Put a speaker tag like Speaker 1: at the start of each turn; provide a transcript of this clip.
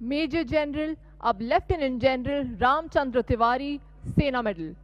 Speaker 1: Major General, अब Lieutenant General Ramchandra Tiwari, Sena Medal.